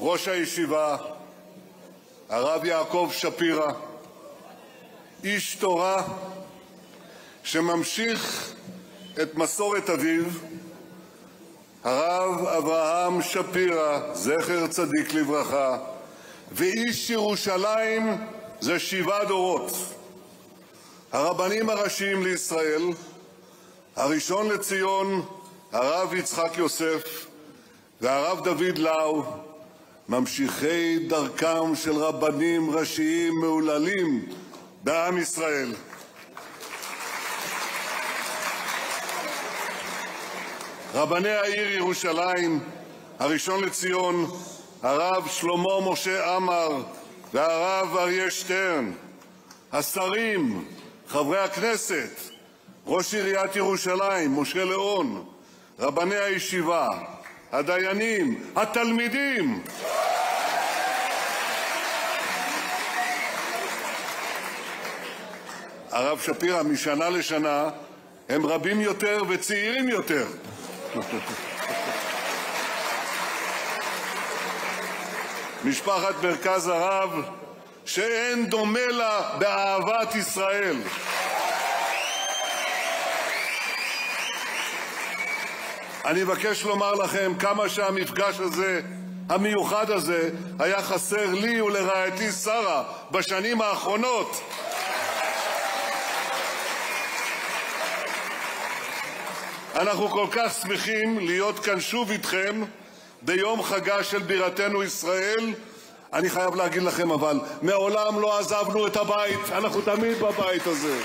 ראש הישיבה, הרב יעקב שפירא, איש תורה שממשיך את מסורת אביו, הרב אברהם שפירא, זכר צדיק לברכה, ואיש ירושלים זה שבעה דורות. הרבנים הראשיים לישראל, הראשון לציון, הרב יצחק יוסף, והרב דוד לאו, ממשיכי דרכם של רבנים ראשיים מהוללים בעם ישראל. רבני העיר ירושלים, הראשון לציון, הרב שלמה משה עמאר והרב אריה שטרן, השרים, חברי הכנסת, ראש עיריית ירושלים, משה ליאון, רבני הישיבה, הדיינים, התלמידים. הרב שפירא, משנה לשנה הם רבים יותר וצעירים יותר. משפחת מרכז הרב, שאין דומה לה באהבת ישראל. אני מבקש לומר לכם כמה שהמפגש הזה, המיוחד הזה, היה חסר לי ולרעייתי שרה בשנים האחרונות. אנחנו כל כך שמחים להיות כאן שוב איתכם ביום חגה של בירתנו ישראל. אני חייב להגיד לכם אבל, מעולם לא עזבנו את הבית, אנחנו תמיד בבית הזה.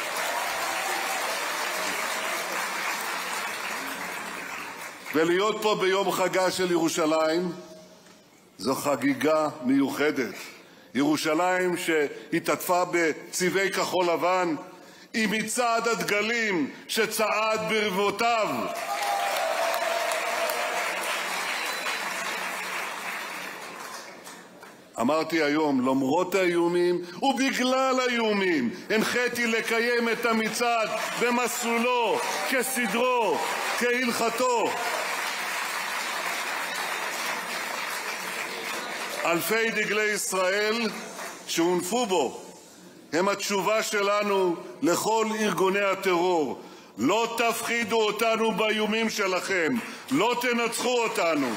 ולהיות פה ביום חגה של ירושלים זו חגיגה מיוחדת. ירושלים שהתעטפה בצבעי כחול לבן עם מצעד הדגלים שצעד ברבבותיו. אמרתי היום, למרות האיומים ובגלל האיומים, הנחיתי לקיים את המצעד במסלולו, כסדרו, כהלכתו. אלפי דגלי ישראל שהונפו בו הם התשובה שלנו לכל ארגוני הטרור. לא תפחידו אותנו באיומים שלכם, לא תנצחו אותנו.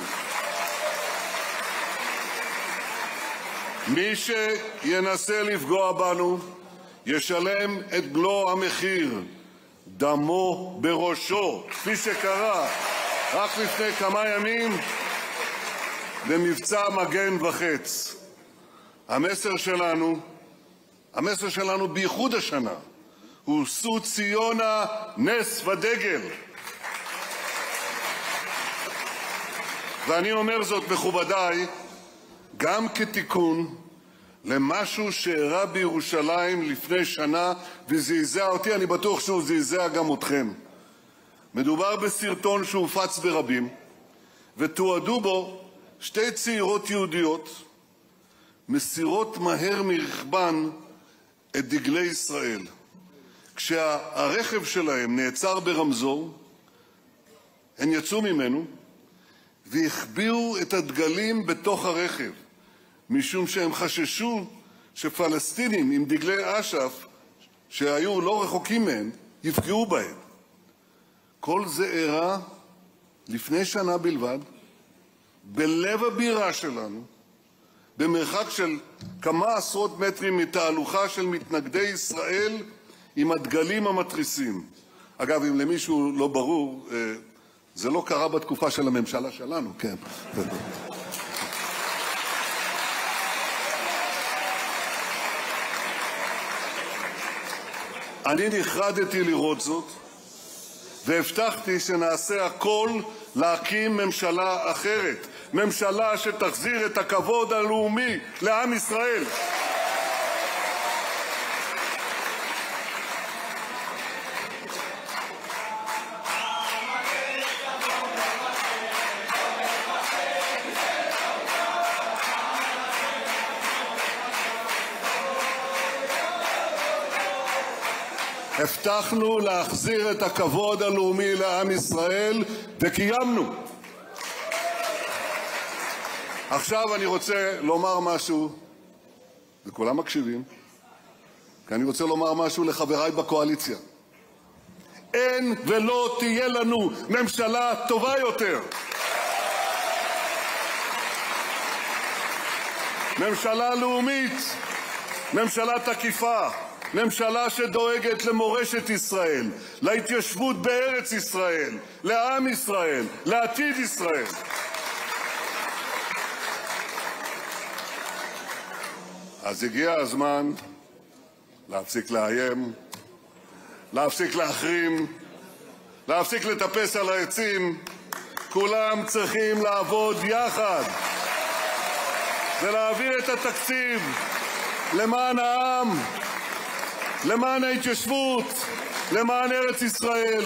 מי שינסה לפגוע בנו ישלם את מלוא המחיר, דמו בראשו, כפי שקרה רק לפני כמה ימים במבצע מגן וחץ. המסר שלנו, המסר שלנו בייחוד השנה, הוא שאו ציונה נס ודגל. ואני אומר זאת, מכובדיי, גם כתיקון למשהו שאירע בירושלים לפני שנה וזעזע אותי, אני בטוח שהוא זעזע גם אתכם. מדובר בסרטון שהופץ ברבים ותועדו בו שתי צעירות יהודיות מסירות מהר מרכבן את דגלי ישראל. כשהרכב שלהם נעצר ברמזור, הן יצאו ממנו והחביאו את הדגלים בתוך הרכב, משום שהם חששו שפלסטינים עם דגלי אש"ף, שהיו לא רחוקים מהם, יפגעו בהם. כל זה אירע לפני שנה בלבד, בלב הבירה שלנו, במרחק של כמה עשרות מטרים מתהלוכה של מתנגדי ישראל עם הדגלים המתריסים. אגב, אם למישהו לא ברור, זה לא קרה בתקופה של הממשלה שלנו, כן. אני נחרדתי לראות זאת, והבטחתי שנעשה הכל להקים ממשלה אחרת, ממשלה שתחזיר את הכבוד הלאומי לעם ישראל. הבטחנו להחזיר את הכבוד הלאומי לעם ישראל, וקיימנו. עכשיו אני רוצה לומר משהו, וכולם מקשיבים, אני רוצה לומר משהו לחברי בקואליציה. אין ולא תהיה לנו ממשלה טובה יותר. ממשלה לאומית, ממשלה תקיפה, ממשלה שדואגת למורשת ישראל, להתיישבות בארץ ישראל, לעם ישראל, לעתיד ישראל. אז הגיע הזמן להפסיק לאיים, להפסיק להחרים, להפסיק לטפס על העצים. כולם צריכים לעבוד יחד ולהעביר את התקציב למען העם, למען ההתיישבות, למען ארץ-ישראל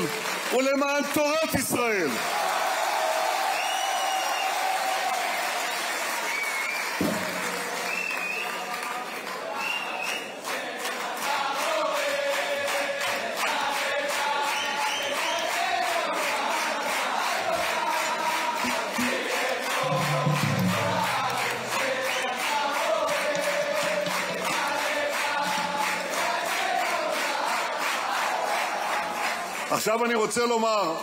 ולמען תורת ישראל. עכשיו אני רוצה לומר,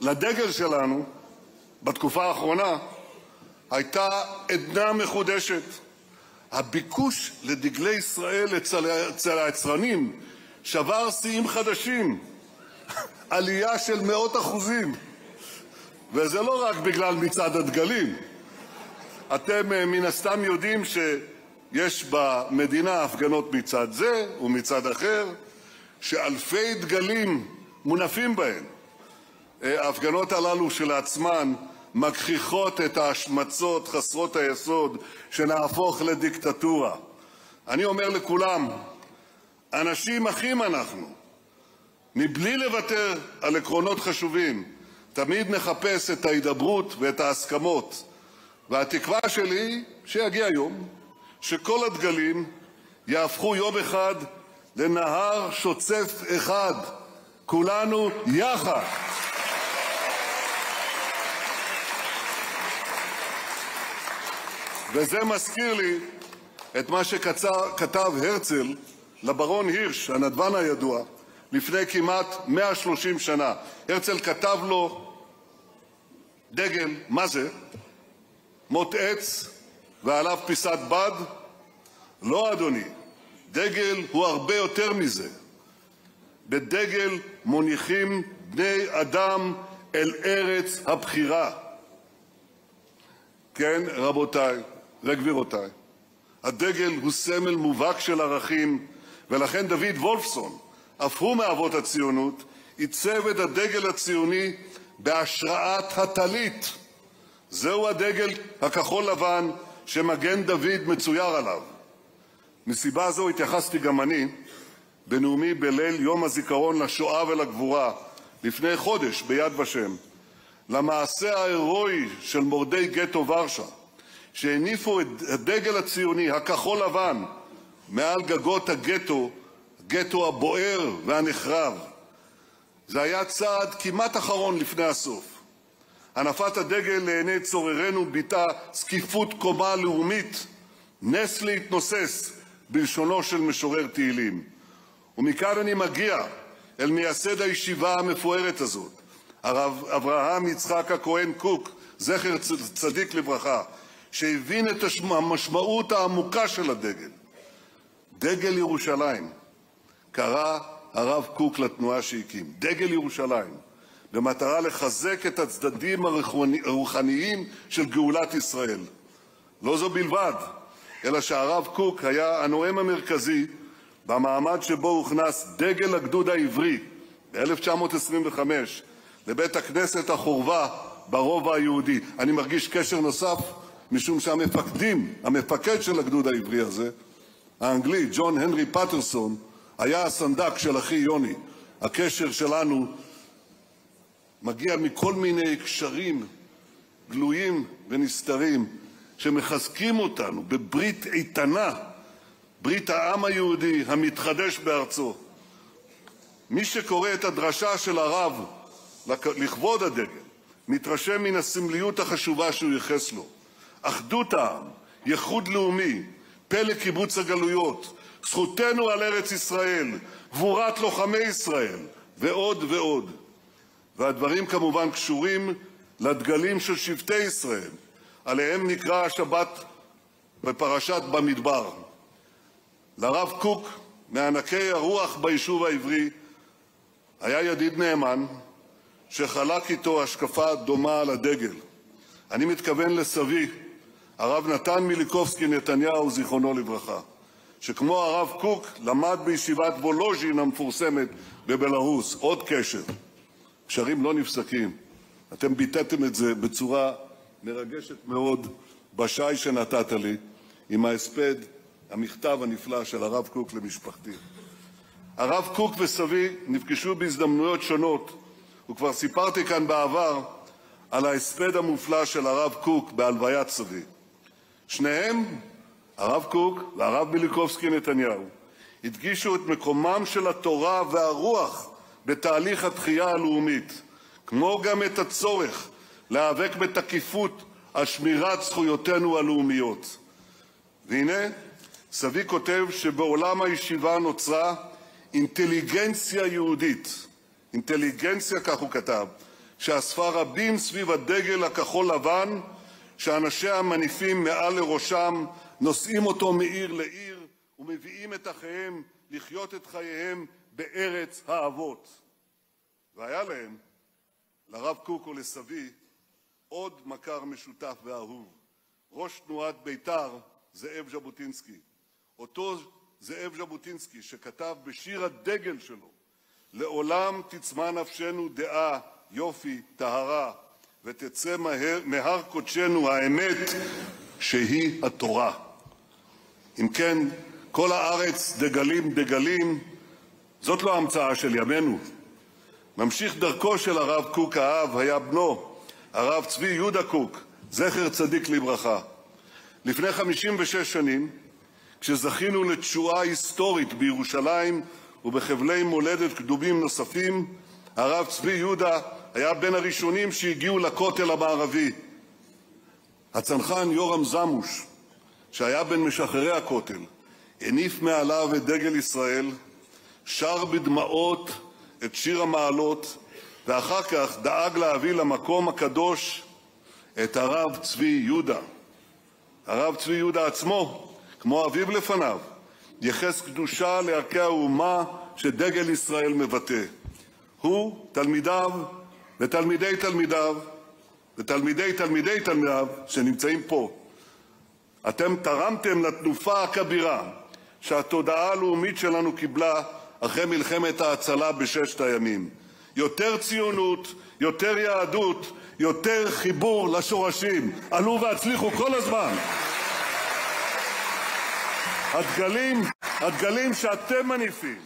לדגל שלנו בתקופה האחרונה היתה עדנה מחודשת. הביקוש לדגלי ישראל אצל היצרנים שבר שיאים חדשים, עלייה של מאות אחוזים. וזה לא רק בגלל מצעד הדגלים. אתם אה, מן הסתם יודעים שיש במדינה הפגנות מצד זה ומצד אחר, שאלפי דגלים מונפים בהן. אה, ההפגנות הללו שלעצמן מגחיכות את ההשמצות חסרות היסוד שנהפוך לדיקטטורה. אני אומר לכולם, אנשים אחים אנחנו. מבלי לוותר על עקרונות חשובים, תמיד נחפש את ההידברות ואת ההסכמות. והתקווה שלי שיגיע יום שכל הדגלים יהפכו יום אחד לנהר שוצף אחד, כולנו יחד. וזה מזכיר לי את מה שכתב הרצל לברון הירש, הנדבן הידוע, לפני כמעט 130 שנה. הרצל כתב לו דגל, מה זה? מוט עץ ועליו פיסת בד? לא, אדוני. דגל הוא הרבה יותר מזה. בדגל מוניחים בני אדם אל ארץ הבחירה. כן, וגבירותיי, הדגל הוא סמל מובהק של ערכים, ולכן דוד וולפסון, אף הוא מאבות הציונות, עיצב את הדגל הציוני בהשראת הטלית. זהו הדגל הכחול-לבן שמגן-דוד מצויר עליו. מסיבה זו התייחסתי גם אני בנאומי בליל יום הזיכרון לשואה ולגבורה לפני חודש ב"יד ושם" למעשה ההירואי של מורדי גטו ורשה, שהניפו את הדגל הציוני הכחול-לבן מעל גגות הגטו, גטו הבוער והנחרב. זה היה צעד כמעט אחרון לפני הסוף. הנפת הדגל לעיני צוררינו ביטא זקיפות קומה לאומית, נס להתנוסס בלשונו של משורר תהילים. ומכאן אני מגיע אל מייסד הישיבה המפוארת הזאת, הרב אברהם יצחק הכהן קוק, זכר צדיק לברכה, שהבין את המשמעות העמוקה של הדגל. דגל ירושלים, קרא הרב קוק לתנועה שהקים, דגל ירושלים, במטרה לחזק את הצדדים הרוחניים של גאולת ישראל. לא זו בלבד, אלא שהרב קוק היה הנואם המרכזי במעמד שבו הוכנס דגל הגדוד העברי ב-1925 לבית-הכנסת החורבה ברובע היהודי. אני מרגיש קשר נוסף משום שהמפקדים, המפקד של הגדוד העברי הזה, האנגלי ג'ון הנרי פטרסון, היה הסנדק של אחי יוני. הקשר שלנו מגיע מכל מיני קשרים גלויים ונסתרים שמחזקים אותנו בברית איתנה, ברית העם היהודי המתחדש בארצו. מי שקורא את הדרשה של הרב לכבוד הדגל מתרשם מן הסמליות החשובה שהוא ייחס לו. אחדות העם, ייחוד לאומי, פלא קיבוץ הגלויות, זכותנו על ארץ-ישראל, גבורת לוחמי ישראל, ועוד ועוד. והדברים כמובן קשורים לדגלים של שבטי ישראל, עליהם נקרא השבת בפרשת במדבר. לרב קוק, מענקי הרוח ביישוב העברי, היה ידיד נאמן שחלק איתו השקפה דומה על הדגל. אני מתכוון לסבי, הרב נתן מיליקובסקי נתניהו, זיכרונו לברכה, שכמו הרב קוק למד בישיבת וולוז'ין המפורסמת בבלארוס. עוד קשר. קשרים לא נפסקים. אתם ביטאתם את זה בצורה מרגשת מאוד בשי שנתת לי, עם ההספד, המכתב הנפלא של הרב קוק למשפחתי. הרב קוק וסבי נפגשו בהזדמנויות שונות, וכבר סיפרתי כאן בעבר על ההספד המופלא של הרב קוק בהלוויית סבי. שניהם, הרב קוק והרב מיליקובסקי נתניהו, הדגישו את מקומם של התורה והרוח בתהליך התחייה הלאומית, כמו גם את הצורך להיאבק בתקיפות על שמירת זכויותינו הלאומיות. והנה, סבי כותב שבעולם הישיבה נוצרה אינטליגנציה יהודית, אינטליגנציה, כך הוא כתב, שאספה רבים סביב הדגל הכחול-לבן, שאנשיה מניפים מעל לראשם, נושאים אותו מעיר לעיר ומביאים את אחיהם לחיות את חייהם בארץ האבות. והיה להם, לרב קוק ולסבי, עוד מכר משותף ואהוב, ראש תנועת בית"ר, זאב ז'בוטינסקי. אותו זאב ז'בוטינסקי שכתב בשיר הדגל שלו לעולם תצמא נפשנו דעה, יופי, טהרה, ותצא מהר, מהר קודשנו האמת שהיא התורה. אם כן, כל הארץ דגלים דגלים, זאת לא המצאה של ימינו. ממשיך דרכו של הרב קוק האב היה בנו, הרב צבי יהודה קוק, זכר צדיק לברכה. לפני 56 שנים, כשזכינו לתשואה היסטורית בירושלים ובחבלי מולדת קדומים נוספים, הרב צבי יהודה היה בין הראשונים שהגיעו לכותל המערבי. הצנחן יורם זמוש, שהיה בין משחררי הכותל, הניף מעליו את דגל ישראל, שר בדמעות את שיר המעלות, ואחר כך דאג להביא למקום הקדוש את הרב צבי יהודה. הרב צבי יהודה עצמו, כמו אביו לפניו, ייחס קדושה לערכי האומה שדגל ישראל מבטא. הוא, תלמידיו ותלמידי תלמידיו ותלמידי תלמידי תלמידיו שנמצאים פה. אתם תרמתם לתנופה הכבירה שהתודעה הלאומית שלנו קיבלה אחרי מלחמת ההצלה בששת הימים. יותר ציונות, יותר יהדות, יותר חיבור לשורשים. עלו והצליחו כל הזמן. הדגלים, הדגלים שאתם מניפים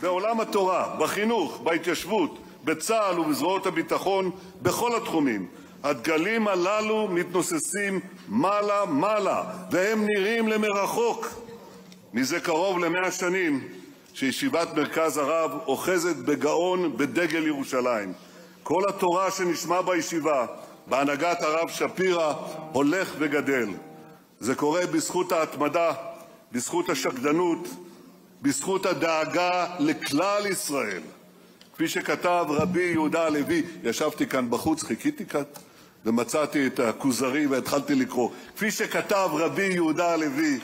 בעולם התורה, בחינוך, בהתיישבות, בצה"ל ובזרועות הביטחון, בכל התחומים, הדגלים הללו מתנוססים מעלה-מעלה, והם נראים למרחוק. מזה קרוב למאה שנים שישיבת מרכז הרב אוחזת בגאון בדגל ירושלים. כל התורה שנשמע בישיבה, בהנהגת הרב שפירא, הולך וגדל. זה קורה בזכות ההתמדה, בזכות השקדנות, בזכות הדאגה לכלל ישראל. כפי שכתב רבי יהודה הלוי, ישבתי כאן בחוץ, חיכיתי כאן, ומצאתי את הכוזרי והתחלתי לקרוא. כפי שכתב רבי יהודה הלוי,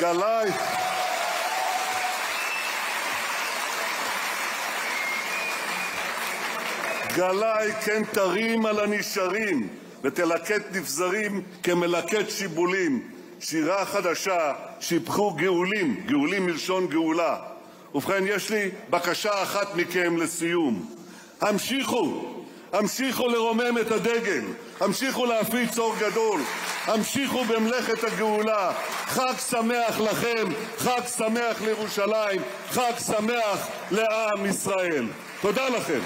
גלאי... גלאי כן תרים על הנשארים, ותלקט נבזרים כמלקט שיבולים. שירה חדשה, שיבחו גאולים, גאולים מלשון גאולה. ובכן, יש לי בקשה אחת מכם לסיום. המשיכו, המשיכו לרומם את הדגל, המשיכו להפיץ אור גדול, המשיכו במלאכת הגאולה. חג שמח לכם, חג שמח לירושלים, חג שמח לעם ישראל. תודה לכם.